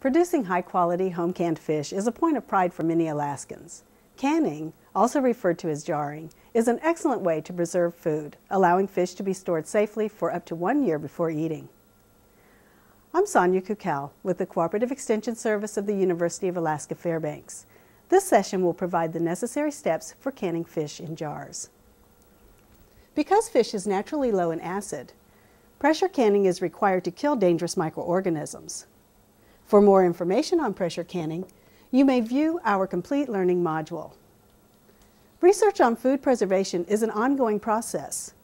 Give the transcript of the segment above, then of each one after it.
Producing high-quality home-canned fish is a point of pride for many Alaskans. Canning, also referred to as jarring, is an excellent way to preserve food, allowing fish to be stored safely for up to one year before eating. I'm Sonja Koukel with the Cooperative Extension Service of the University of Alaska Fairbanks. This session will provide the necessary steps for canning fish in jars. Because fish is naturally low in acid, pressure canning is required to kill dangerous microorganisms. For more information on pressure canning, you may view our complete learning module. Research on food preservation is an ongoing process.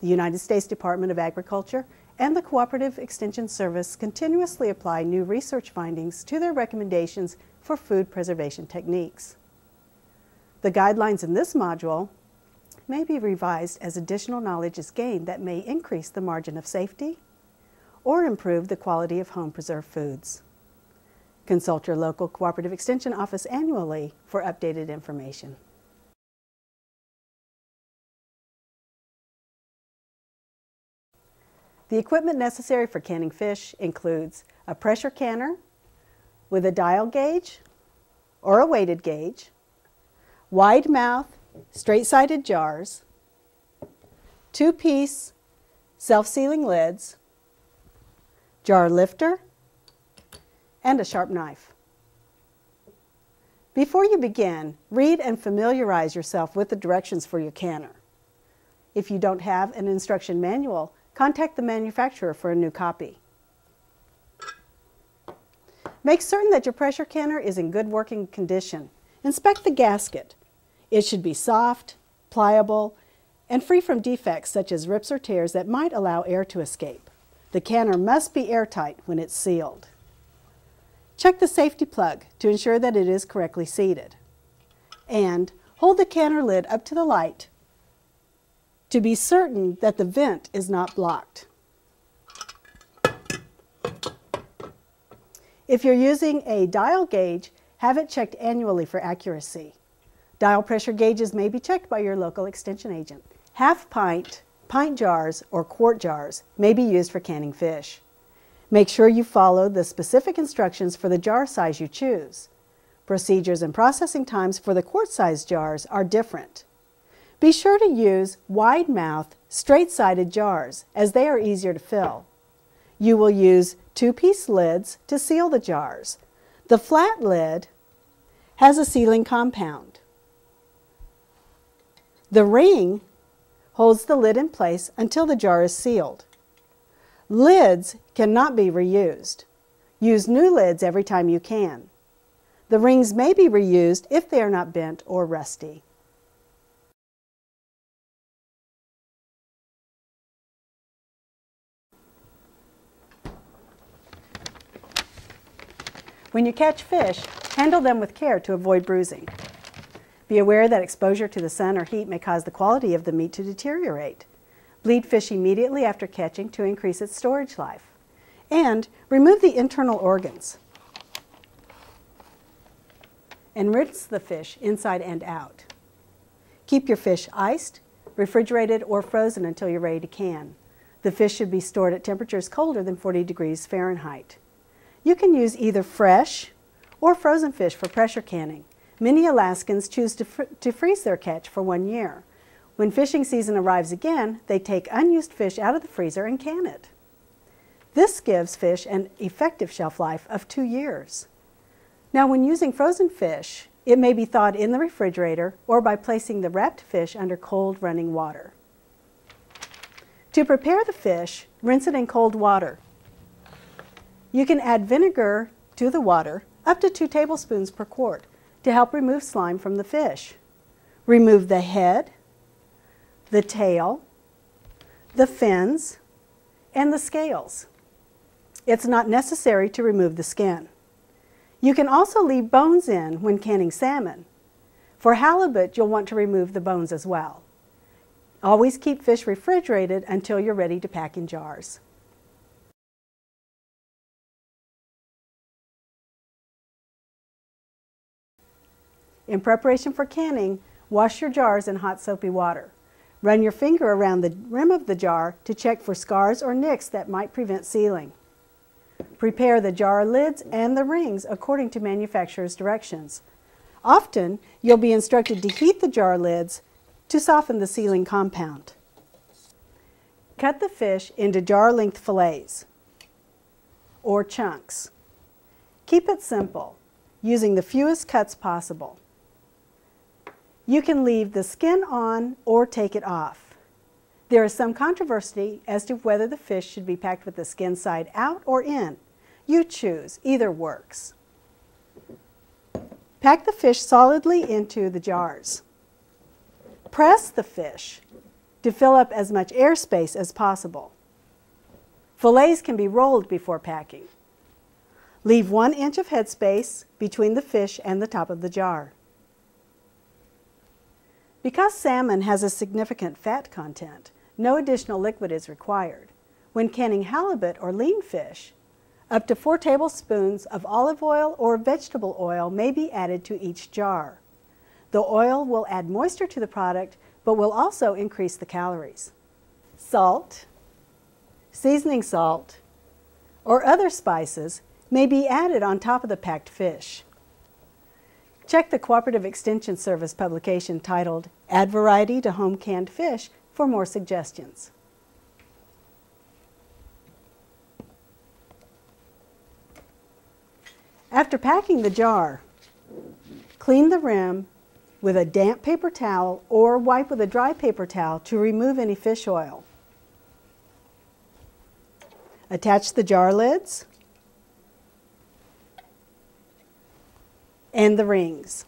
The United States Department of Agriculture and the Cooperative Extension Service continuously apply new research findings to their recommendations for food preservation techniques. The guidelines in this module may be revised as additional knowledge is gained that may increase the margin of safety or improve the quality of home preserved foods. Consult your local Cooperative Extension Office annually for updated information. The equipment necessary for canning fish includes a pressure canner with a dial gauge or a weighted gauge, wide mouth, straight-sided jars, two-piece self-sealing lids, jar lifter, and a sharp knife. Before you begin, read and familiarize yourself with the directions for your canner. If you don't have an instruction manual, contact the manufacturer for a new copy. Make certain that your pressure canner is in good working condition. Inspect the gasket. It should be soft, pliable, and free from defects such as rips or tears that might allow air to escape. The canner must be airtight when it's sealed. Check the safety plug to ensure that it is correctly seated. And hold the canner lid up to the light to be certain that the vent is not blocked. If you're using a dial gauge, have it checked annually for accuracy. Dial pressure gauges may be checked by your local extension agent. Half pint, pint jars, or quart jars may be used for canning fish. Make sure you follow the specific instructions for the jar size you choose. Procedures and processing times for the quart-sized jars are different. Be sure to use wide-mouth, straight-sided jars as they are easier to fill. You will use two-piece lids to seal the jars. The flat lid has a sealing compound. The ring holds the lid in place until the jar is sealed. Lids cannot be reused. Use new lids every time you can. The rings may be reused if they are not bent or rusty. When you catch fish, handle them with care to avoid bruising. Be aware that exposure to the sun or heat may cause the quality of the meat to deteriorate. Bleed fish immediately after catching to increase its storage life. And remove the internal organs. And rinse the fish inside and out. Keep your fish iced, refrigerated, or frozen until you're ready to can. The fish should be stored at temperatures colder than 40 degrees Fahrenheit. You can use either fresh or frozen fish for pressure canning. Many Alaskans choose to, fr to freeze their catch for one year. When fishing season arrives again, they take unused fish out of the freezer and can it. This gives fish an effective shelf life of two years. Now, when using frozen fish, it may be thawed in the refrigerator or by placing the wrapped fish under cold running water. To prepare the fish, rinse it in cold water. You can add vinegar to the water, up to two tablespoons per quart, to help remove slime from the fish. Remove the head, the tail, the fins, and the scales. It's not necessary to remove the skin. You can also leave bones in when canning salmon. For halibut, you'll want to remove the bones as well. Always keep fish refrigerated until you're ready to pack in jars. In preparation for canning, wash your jars in hot soapy water. Run your finger around the rim of the jar to check for scars or nicks that might prevent sealing. Prepare the jar lids and the rings according to manufacturer's directions. Often, you'll be instructed to heat the jar lids to soften the sealing compound. Cut the fish into jar-length fillets or chunks. Keep it simple, using the fewest cuts possible. You can leave the skin on or take it off. There is some controversy as to whether the fish should be packed with the skin side out or in. You choose, either works. Pack the fish solidly into the jars. Press the fish to fill up as much air space as possible. Fillets can be rolled before packing. Leave one inch of headspace between the fish and the top of the jar. Because salmon has a significant fat content, no additional liquid is required. When canning halibut or lean fish, up to 4 tablespoons of olive oil or vegetable oil may be added to each jar. The oil will add moisture to the product, but will also increase the calories. Salt, seasoning salt, or other spices may be added on top of the packed fish. Check the Cooperative Extension Service publication titled Add Variety to Home Canned Fish for more suggestions. After packing the jar, clean the rim with a damp paper towel or wipe with a dry paper towel to remove any fish oil. Attach the jar lids and the rings.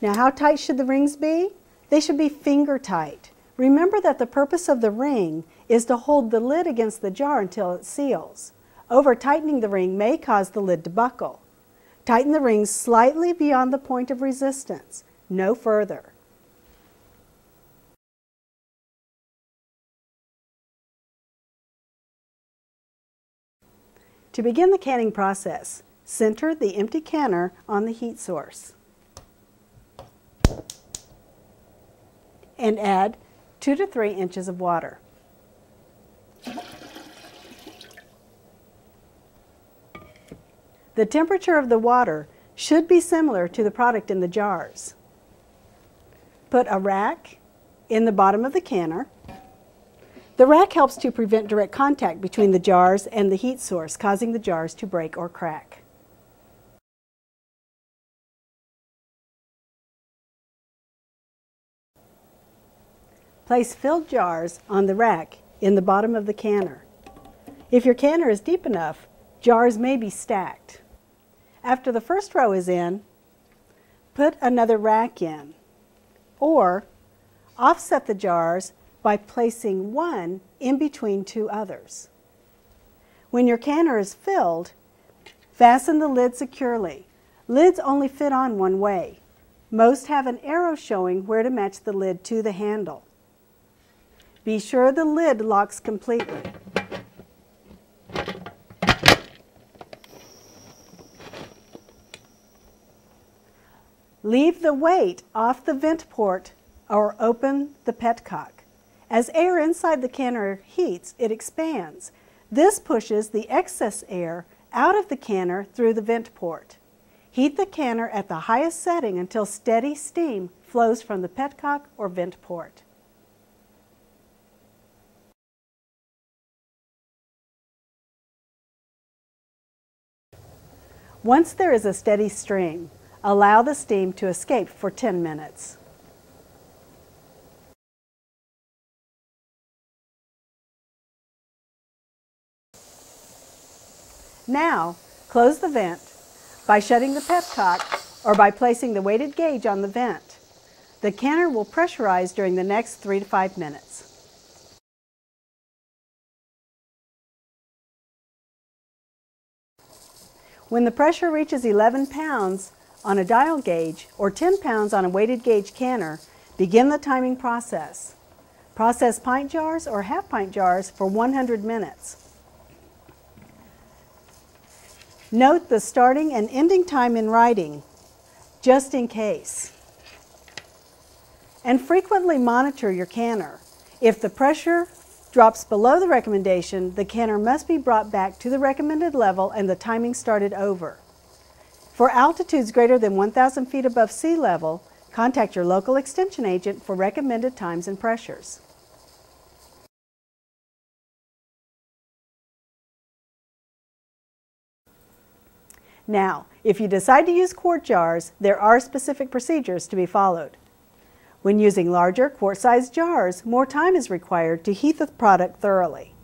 Now how tight should the rings be? They should be finger tight. Remember that the purpose of the ring is to hold the lid against the jar until it seals. Over tightening the ring may cause the lid to buckle. Tighten the rings slightly beyond the point of resistance, no further. To begin the canning process, center the empty canner on the heat source and add 2 to 3 inches of water. The temperature of the water should be similar to the product in the jars. Put a rack in the bottom of the canner. The rack helps to prevent direct contact between the jars and the heat source, causing the jars to break or crack. Place filled jars on the rack in the bottom of the canner. If your canner is deep enough, jars may be stacked. After the first row is in, put another rack in, or offset the jars by placing one in between two others. When your canner is filled, fasten the lid securely. Lids only fit on one way. Most have an arrow showing where to match the lid to the handle. Be sure the lid locks completely. Leave the weight off the vent port or open the petcock. As air inside the canner heats, it expands. This pushes the excess air out of the canner through the vent port. Heat the canner at the highest setting until steady steam flows from the petcock or vent port. Once there is a steady stream, Allow the steam to escape for 10 minutes. Now, close the vent by shutting the petcock or by placing the weighted gauge on the vent. The canner will pressurize during the next three to five minutes. When the pressure reaches 11 pounds, on a dial gauge or 10 pounds on a weighted gauge canner, begin the timing process. Process pint jars or half pint jars for 100 minutes. Note the starting and ending time in writing, just in case. And frequently monitor your canner. If the pressure drops below the recommendation, the canner must be brought back to the recommended level and the timing started over. For altitudes greater than 1,000 feet above sea level, contact your local extension agent for recommended times and pressures. Now, if you decide to use quart jars, there are specific procedures to be followed. When using larger quart-sized jars, more time is required to heat the product thoroughly.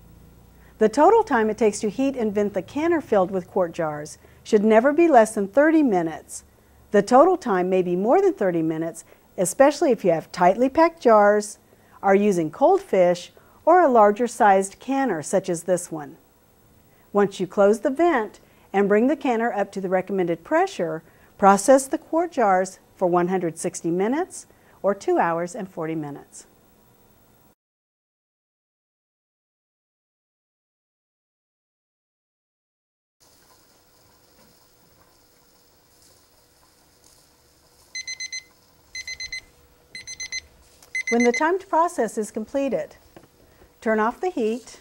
The total time it takes to heat and vent the canner filled with quart jars should never be less than 30 minutes. The total time may be more than 30 minutes, especially if you have tightly packed jars, are using cold fish, or a larger sized canner such as this one. Once you close the vent, and bring the canner up to the recommended pressure, process the quart jars for 160 minutes or 2 hours and 40 minutes. When the timed process is completed, turn off the heat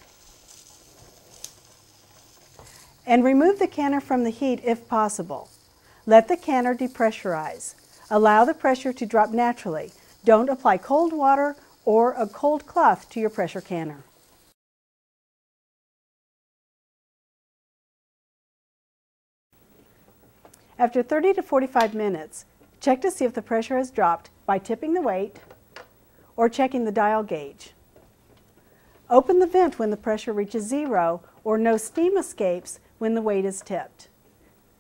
and remove the canner from the heat if possible. Let the canner depressurize. Allow the pressure to drop naturally. Don't apply cold water or a cold cloth to your pressure canner. After 30 to 45 minutes, check to see if the pressure has dropped by tipping the weight or checking the dial gauge. Open the vent when the pressure reaches zero or no steam escapes when the weight is tipped.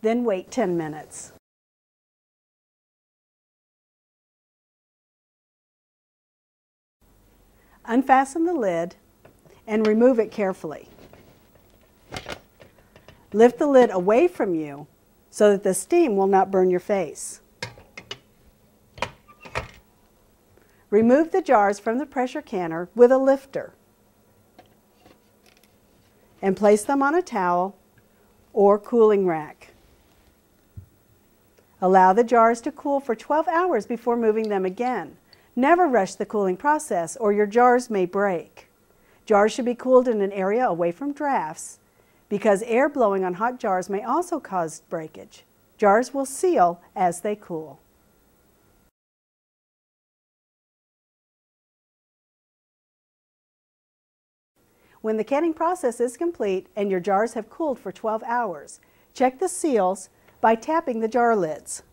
Then wait 10 minutes. Unfasten the lid and remove it carefully. Lift the lid away from you so that the steam will not burn your face. Remove the jars from the pressure canner with a lifter and place them on a towel or cooling rack. Allow the jars to cool for 12 hours before moving them again. Never rush the cooling process or your jars may break. Jars should be cooled in an area away from drafts because air blowing on hot jars may also cause breakage. Jars will seal as they cool. When the canning process is complete and your jars have cooled for 12 hours, check the seals by tapping the jar lids.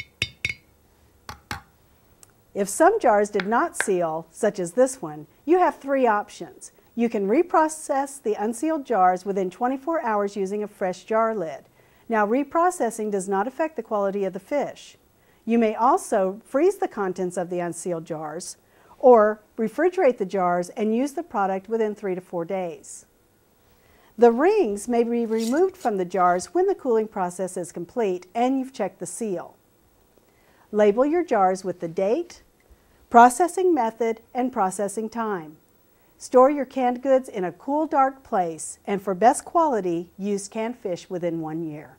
If some jars did not seal, such as this one, you have three options. You can reprocess the unsealed jars within 24 hours using a fresh jar lid. Now, reprocessing does not affect the quality of the fish. You may also freeze the contents of the unsealed jars, or refrigerate the jars and use the product within three to four days. The rings may be removed from the jars when the cooling process is complete and you've checked the seal. Label your jars with the date, processing method, and processing time. Store your canned goods in a cool, dark place, and for best quality, use canned fish within one year.